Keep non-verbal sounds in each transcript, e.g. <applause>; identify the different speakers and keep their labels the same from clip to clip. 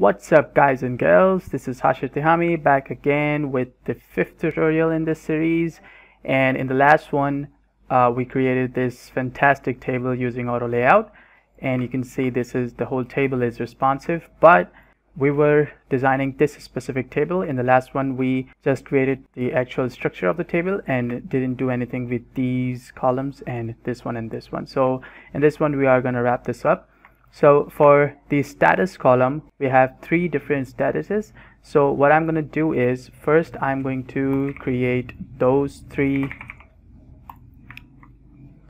Speaker 1: What's up guys and girls, this is Hashir Tihami back again with the fifth tutorial in this series. And in the last one uh, we created this fantastic table using auto layout. And you can see this is the whole table is responsive but we were designing this specific table. In the last one we just created the actual structure of the table and didn't do anything with these columns and this one and this one. So in this one we are going to wrap this up so for the status column we have three different statuses. So what I'm going to do is first I'm going to create those three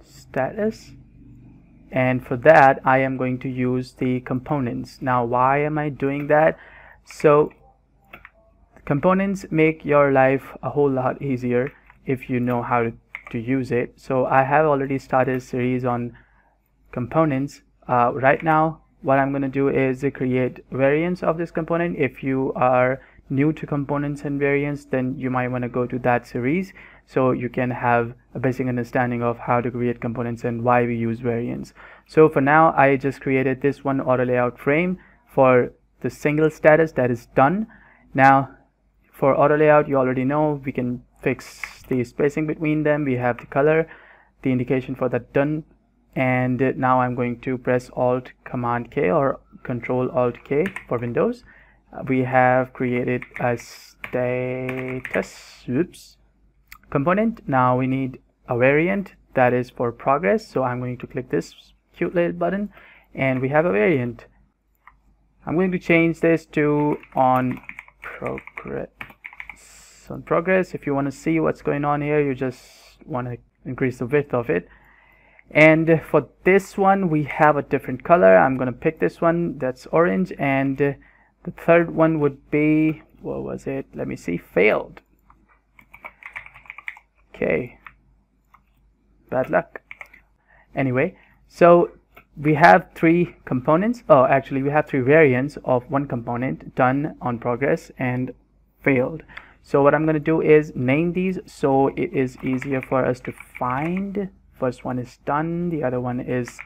Speaker 1: status. And for that I am going to use the components. Now why am I doing that? So components make your life a whole lot easier if you know how to, to use it. So I have already started a series on components uh, right now what I'm going to do is create variants of this component. If you are new to components and variants then you might want to go to that series so you can have a basic understanding of how to create components and why we use variants. So for now I just created this one auto layout frame for the single status that is done. Now for auto layout you already know we can fix the spacing between them. We have the color the indication for that done and now I'm going to press alt command K or control alt K for Windows. Uh, we have created a status oops component. Now we need a variant that is for progress. So I'm going to click this cute little button and we have a variant. I'm going to change this to on progress on progress. If you want to see what's going on here you just want to increase the width of it and for this one we have a different color. I'm gonna pick this one that's orange. And the third one would be what was it? Let me see failed. Okay. Bad luck. Anyway so we have three components. Oh actually we have three variants of one component done on progress and failed. So what I'm going to do is name these so it is easier for us to find first one is done the other one is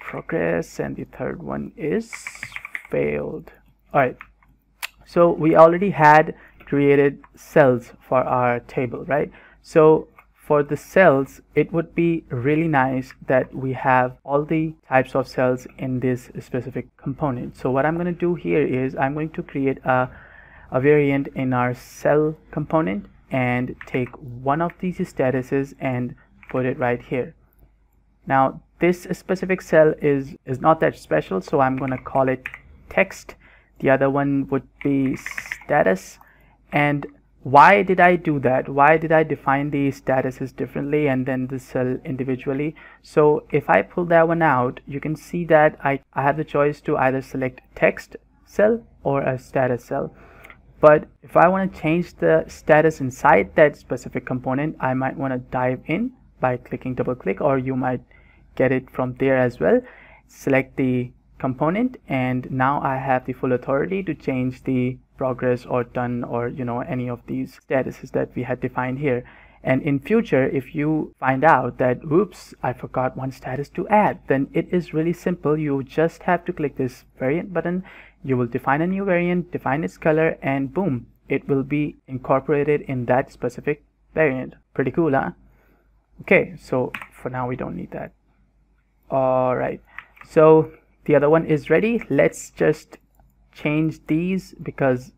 Speaker 1: progress and the third one is failed. All right so we already had created cells for our table right? So for the cells it would be really nice that we have all the types of cells in this specific component. So what I'm going to do here is I'm going to create a, a variant in our cell component and take one of these statuses and put it right here. Now this specific cell is is not that special so I'm going to call it text. The other one would be status. And why did I do that? Why did I define the statuses differently and then the cell individually? So if I pull that one out you can see that I, I have the choice to either select text cell or a status cell. But if I want to change the status inside that specific component I might want to dive in by clicking double click or you might get it from there as well. Select the component and now I have the full authority to change the progress or done or you know any of these statuses that we had defined here. And in future if you find out that oops I forgot one status to add then it is really simple. You just have to click this variant button. You will define a new variant define its color and boom it will be incorporated in that specific variant. Pretty cool huh okay so for now we don't need that. All right so the other one is ready. Let's just change these because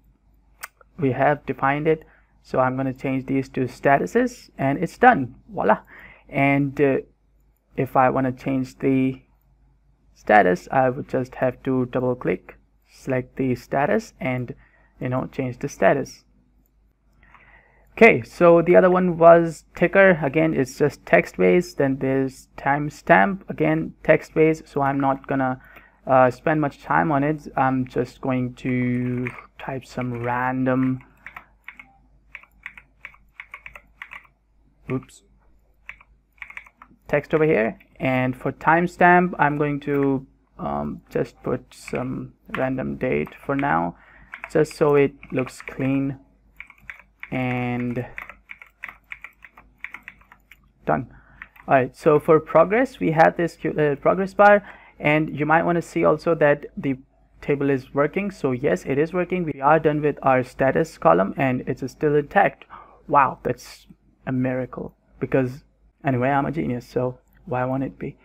Speaker 1: we have defined it. So I'm going to change these to statuses and it's done. Voila. And uh, if I want to change the status I would just have to double click select the status and you know change the status okay so the other one was ticker. Again it's just text based then there's timestamp. Again text based so I'm not gonna uh, spend much time on it. I'm just going to type some random oops. Text over here. And for timestamp I'm going to um, just put some random date for now just so it looks clean and done. All right so for progress we have this cute uh, progress bar and you might want to see also that the table is working. So yes it is working. We are done with our status column and it's still intact. Wow that's a miracle. Because anyway I'm a genius so why won't it be?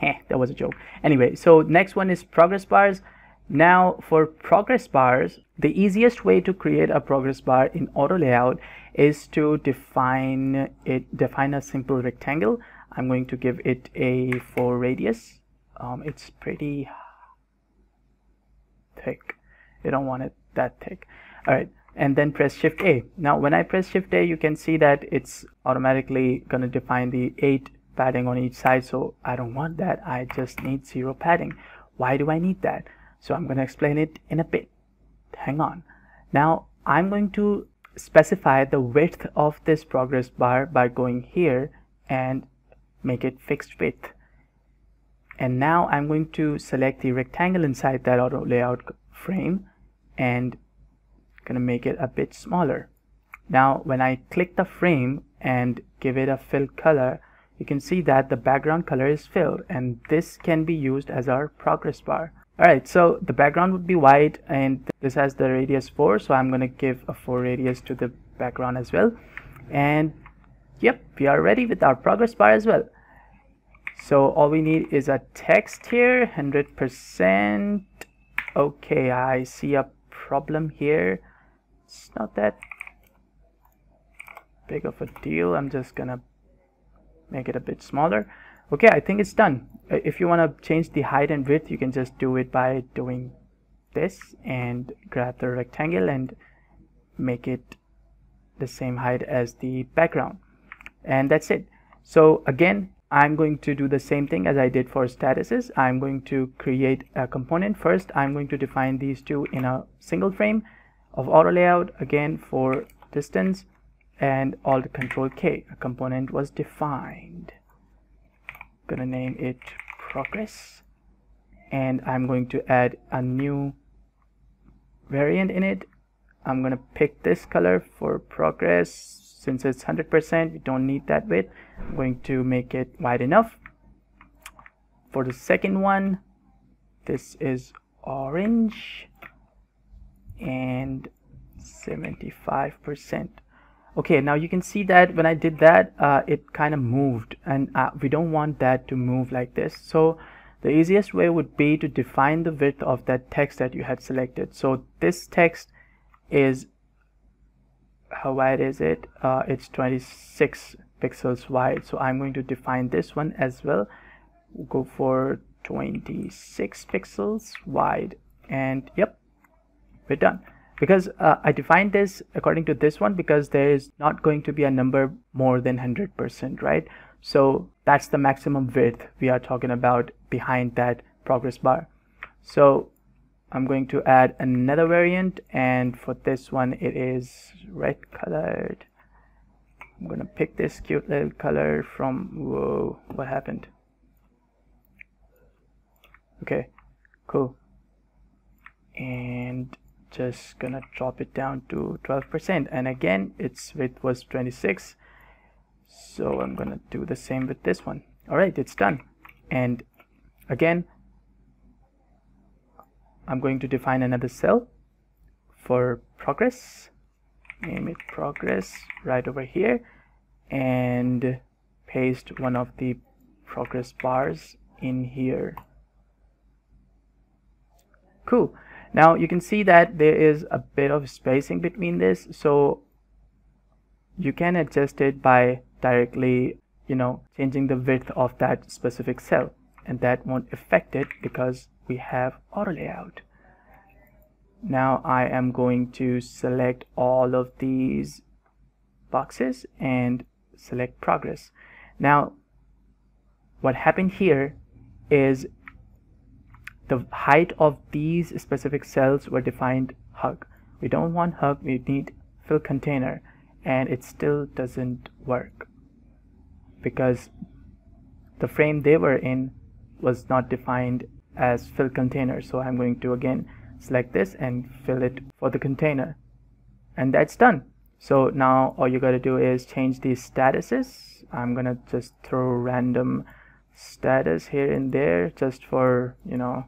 Speaker 1: Heh, <laughs> that was a joke. Anyway so next one is progress bars now for progress bars the easiest way to create a progress bar in auto layout is to define it define a simple rectangle. I'm going to give it a 4 radius. Um, it's pretty thick. You don't want it that thick. All right and then press shift a. Now when I press shift a you can see that it's automatically going to define the 8 padding on each side so I don't want that. I just need 0 padding. Why do I need that so I'm going to explain it in a bit. Hang on. Now I'm going to specify the width of this progress bar by going here and make it fixed width. And now I'm going to select the rectangle inside that auto layout frame and gonna make it a bit smaller. Now when I click the frame and give it a fill color you can see that the background color is filled and this can be used as our progress bar alright so the background would be white and this has the radius 4 so I'm gonna give a 4 radius to the background as well. And yep we are ready with our progress bar as well. So all we need is a text here 100% okay I see a problem here. It's not that big of a deal. I'm just gonna make it a bit smaller okay I think it's done uh, if you want to change the height and width you can just do it by doing this and grab the rectangle and make it the same height as the background and that's it so again I'm going to do the same thing as I did for statuses. I'm going to create a component. First, I'm going to define these two in a single frame of auto layout again for distance and alt control K. A component was defined. Gonna name it progress. And I'm going to add a new variant in it. I'm gonna pick this color for progress. Since it's 100% we don't need that width. I'm going to make it wide enough. For the second one this is orange. And 75% okay now you can see that when I did that uh, it kind of moved and uh, we don't want that to move like this. So the easiest way would be to define the width of that text that you had selected. So this text is how wide is it? Uh, it's 26 pixels wide. So I'm going to define this one as well. Go for 26 pixels wide and yep we're done because uh, I defined this according to this one because there is not going to be a number more than 100% right? So that's the maximum width we are talking about behind that progress bar. So I'm going to add another variant and for this one it is red colored. I'm gonna pick this cute little color from whoa what happened? Okay cool. And just gonna drop it down to 12% and again its width was 26 so I'm gonna do the same with this one. Alright it's done. And again I'm going to define another cell for progress. Name it progress right over here and paste one of the progress bars in here. Cool now you can see that there is a bit of spacing between this so you can adjust it by directly you know changing the width of that specific cell. And that won't affect it because we have auto layout. Now I am going to select all of these boxes and select progress. Now what happened here is the height of these specific cells were defined hug. We don't want hug we need fill container and it still doesn't work. Because the frame they were in was not defined as fill container so I'm going to again select this and fill it for the container. And that's done. So now all you gotta do is change these statuses. I'm gonna just throw random status here and there just for you know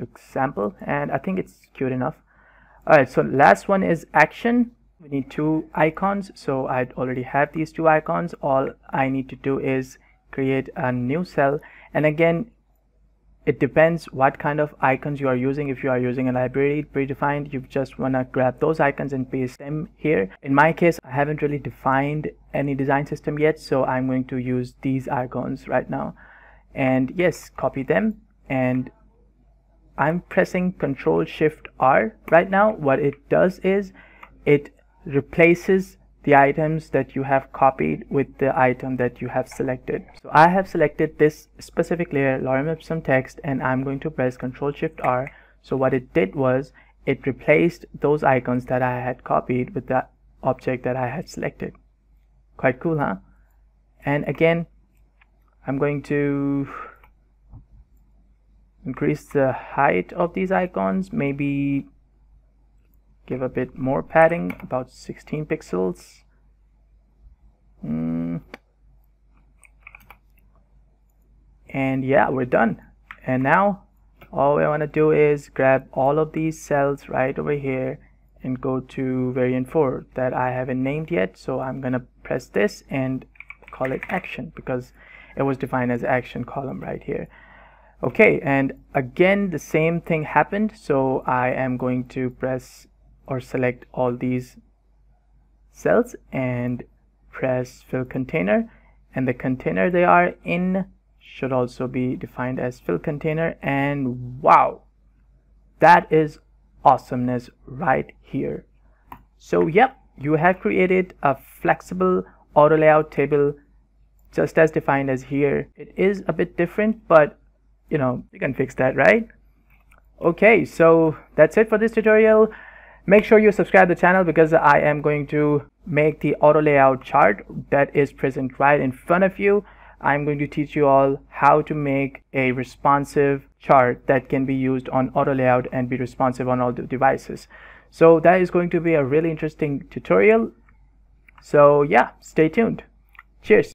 Speaker 1: example and I think it's cute enough. Alright so last one is action. We need two icons so I already have these two icons. All I need to do is create a new cell. And again it depends what kind of icons you are using. If you are using a library predefined you just want to grab those icons and paste them here. In my case I haven't really defined any design system yet so I'm going to use these icons right now. And yes copy them and I'm pressing control shift R right now what it does is it replaces the items that you have copied with the item that you have selected. So I have selected this specific layer lorem ipsum text and I'm going to press Ctrl Shift R. So what it did was it replaced those icons that I had copied with the object that I had selected. Quite cool, huh? And again, I'm going to increase the height of these icons, maybe give a bit more padding about 16 pixels. Mm. and yeah we're done. And now all we want to do is grab all of these cells right over here and go to variant 4 that I haven't named yet. So I'm gonna press this and call it action because it was defined as action column right here okay and again the same thing happened. So I am going to press or select all these cells and press fill container. And the container they are in should also be defined as fill container. And wow that is awesomeness right here. So yep you have created a flexible auto layout table just as defined as here. It is a bit different but you know you can fix that right? Okay so that's it for this tutorial. Make sure you subscribe the channel because I am going to make the auto layout chart that is present right in front of you. I'm going to teach you all how to make a responsive chart that can be used on auto layout and be responsive on all the devices. So that is going to be a really interesting tutorial. So yeah stay tuned. Cheers